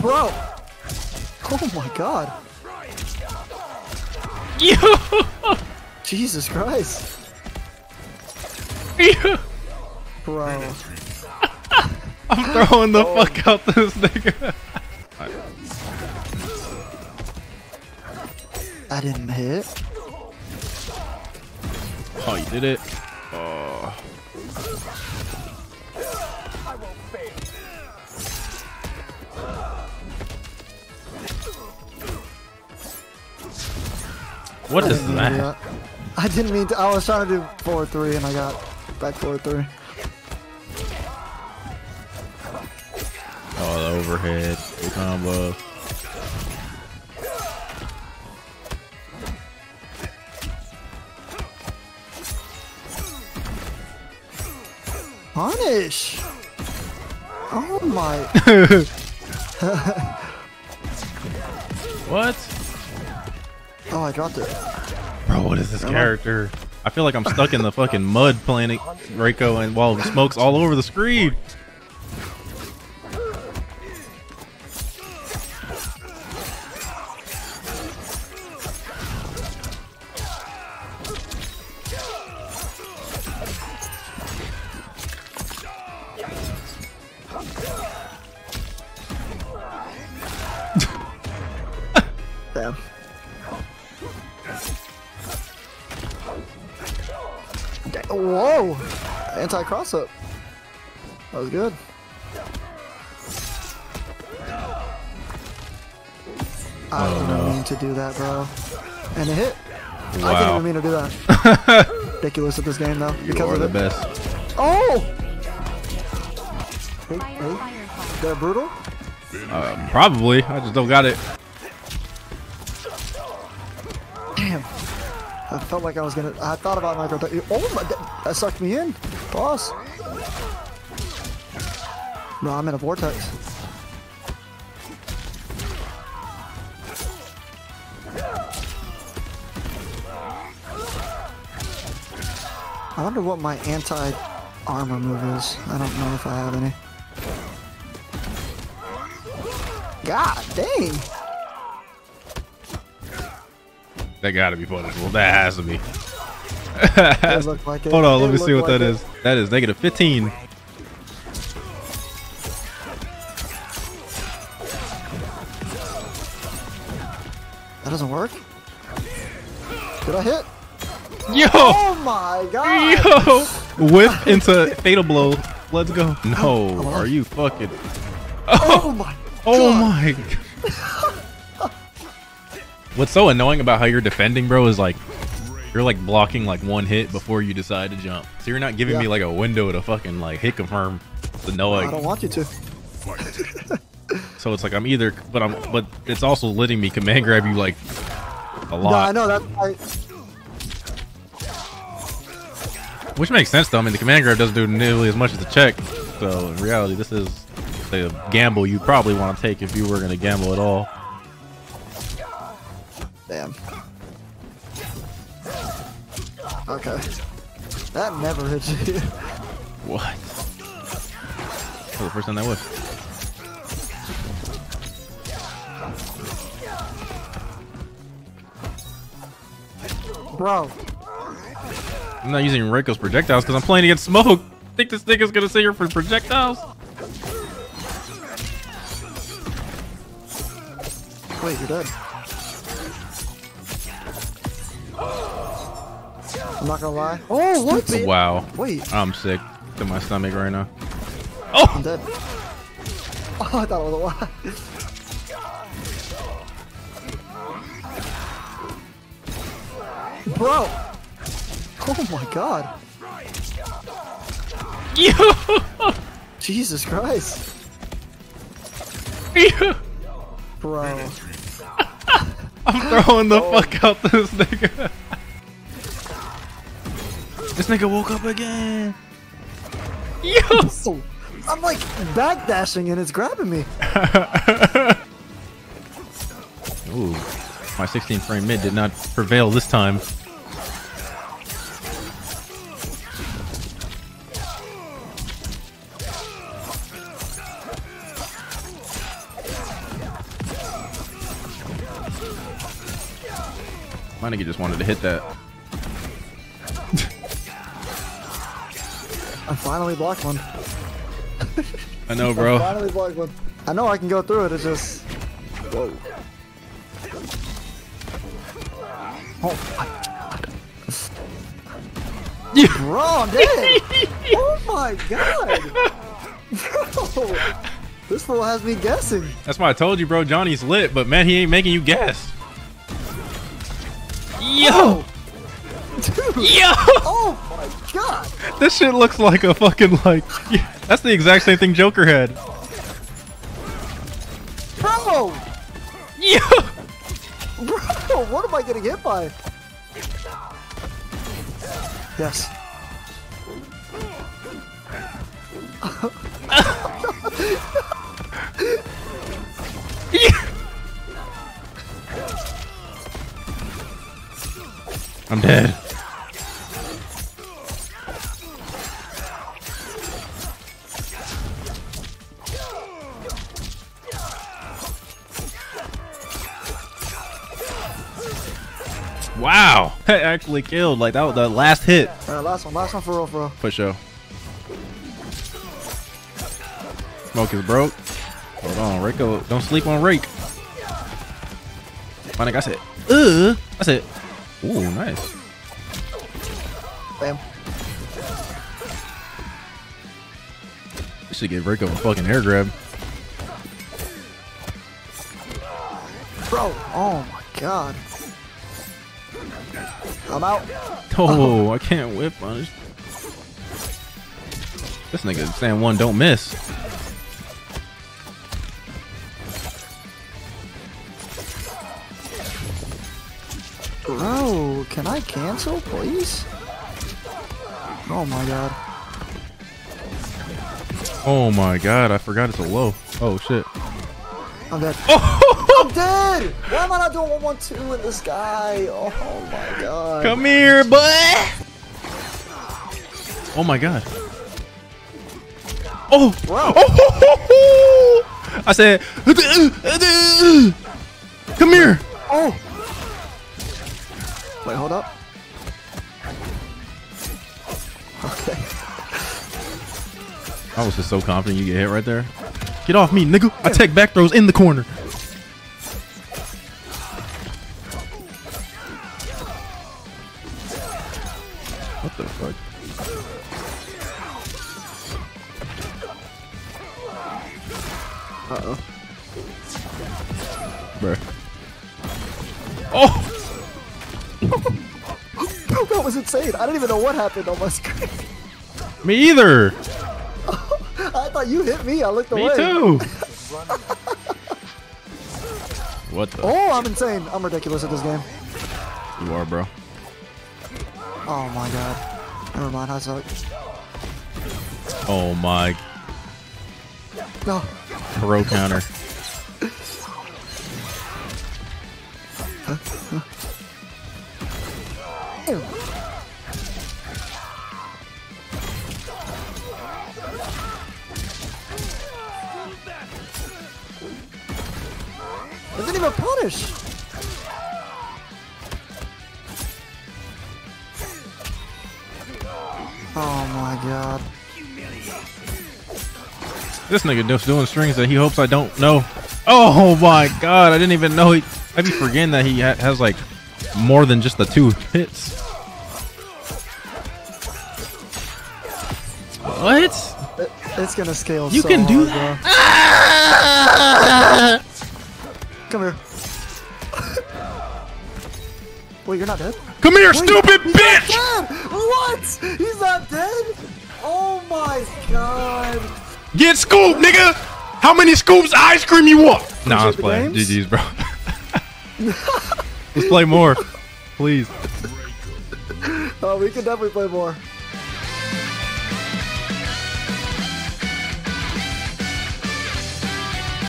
Bro! Oh my god. Yo! Jesus Christ. Yo! Bro. I'm throwing the fuck oh. out this nigga. I didn't hit. Oh, you did it? Oh. What I is didn't mean that? I didn't mean to. I was trying to do 4-3 and I got back 4-3. Oh, the overhead, the combo. Punish! Oh my. What? Oh, I dropped it. Bro, what is this character? I feel like I'm stuck in the fucking mud playing it, Reiko, and while the smoke's all over the screen. Whoa! Anti cross up. That was good. I Oh, didn't no. mean to do that, bro. And it hit. I didn't even mean to do that. Ridiculous at this game, though. You because are of the it. best. Oh! Hey, hey. They're brutal? Uh, probably. I just don't got it. Damn. I felt like I was gonna. I thought about micro. Oh my! That, that sucked me in. Boss. No, I'm in a vortex. I wonder what my anti armor move is. I don't know if I have any. God dang! That gotta be punishable. That has to be. Like. Hold on, let me see what looked that like is. That is negative 15. That doesn't work? Did I hit? Yo! Oh my god! Yo! Whip into fatal blow. Let's go. No, are you fucking. Oh my Oh, oh God. my. What's so annoying about how you're defending, bro, is like you're like blocking like one hit before you decide to jump. So you're not giving Yeah. me like a window to fucking like hit confirm. It's I don't want you to. So it's like I'm either, but I'm, but it's also letting me command grab you like a lot. No, I know that. I, which makes sense though. I mean, the command grab doesn't do nearly as much as the check. So in reality, this is the gamble you probably want to take if you were going to gamble at all. Damn. Okay. That never hits you. What? Oh, the first time that was. Bro, I'm not using Reiko's projectiles because I'm playing against smoke. Think this nigga's gonna sit here for projectiles? wait, you're dead. I'm not gonna lie. Oh, what? Wow. Wait, I'm sick to my stomach right now. Oh! I'm dead. Oh, I thought it was a lie. Bro! Oh my god. Yo! Jesus Christ. Yo! Bro. I'm throwing the fuck out this nigga. This nigga woke up again. Yo! I'm like backdashing and it's grabbing me. Ooh, my 16 frame mid did not prevail this time. My nigga just wanted to hit that. I finally blocked one. I know, bro. I finally blocked one. I know I can go through it. It's just. Whoa. Oh my god. Yeah. Bro, I'm dead. oh my god. Bro. This fool has me guessing. That's why I told you, bro. Johnny's lit, but man, he ain't making you guess. Yo, Oh, dude. yo, Oh my god. this shit looks like a fucking like. Yeah, that's the exact same thing Joker had. Bro. Yo, Bro, what am I getting hit by? Yes. I'm dead. actually killed. Like that was the last hit. Right, last one. Last one for real, real. For sure. Smoke is broke. Hold on, Reiko. Don't sleep on Rake. My nigga, I said, uh. I said, ooh, nice. Bam. You should give Reiko a fucking air grab. Bro. Oh my god. I'm out. Oh, I can't whip punish. This nigga saying one don't miss. Bro, can I cancel, please? Oh my god. Oh my god, I forgot it's a low. Oh shit. I'm dead. I'm Why am I not doing 112 in this guy? Oh my god. Come here, boy. Oh my god. Oh. Bro. Oh. I said, come here. Oh! Wait, hold up. Okay. I was just so confident you get hit right there. Get off me, nigga. I take back throws in the corner. Uh-oh. Bruh. Oh! that was insane. I didn't even know what happened on my screen. Me either. I thought you hit me. I looked Me away. too. what the? Oh, I'm insane. I'm ridiculous at this game. You are, bro. Oh my god. Never mind, I suck. Oh my No. Pro counter. Didn't even punish. Oh my god. This nigga just doing strings that he hopes I don't know. Oh my god, I didn't even know he. I be forgetting that he ha has like more than just the two hits. What? It- it's gonna scale You so can do hard, that? bro. Come here. Wait, you're not dead? Come here, Wait, stupid bitch! What? He's not dead? Oh my god. Get scooped, nigga! How many scoops of ice cream you want? Nah, I was the playing. games? GG's, bro. Let's play more. Please. Oh, we can definitely play more.